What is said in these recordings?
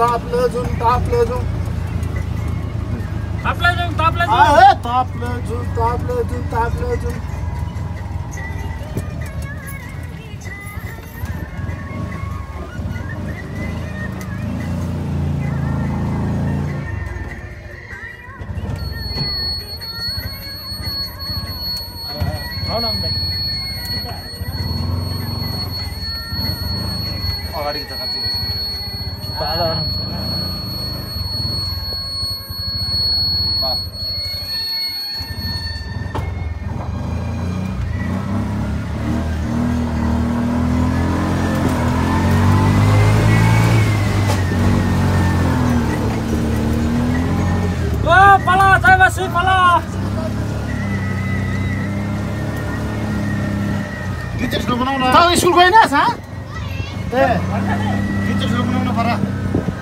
तापलं अजून तापलं अजून तापलं अजून तापलं अजून तापलं अजून तापलं अजून तापलं अजून अगाडि balon. Wah, pala, saya masih pala. Gideceğiz चाहिँ ठुलो बनाउनु पर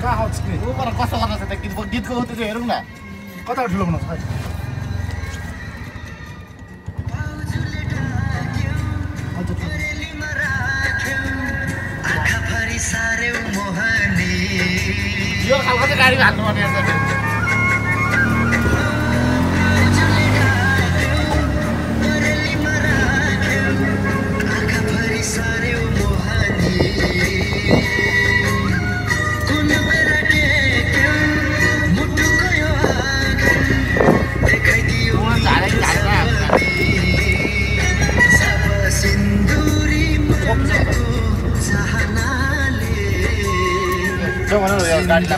कहाँ आउँछ कि? हो पर कस्तो गर्नु गीत गीतको चाहिँ हेरौँ न। कता ठुलो बनाउँछ यो खालको चाहिँ गाडीमा हाल्नुपर्ने रहेछ Yo bueno, lo voy a buscar y la